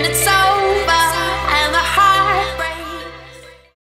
and it's all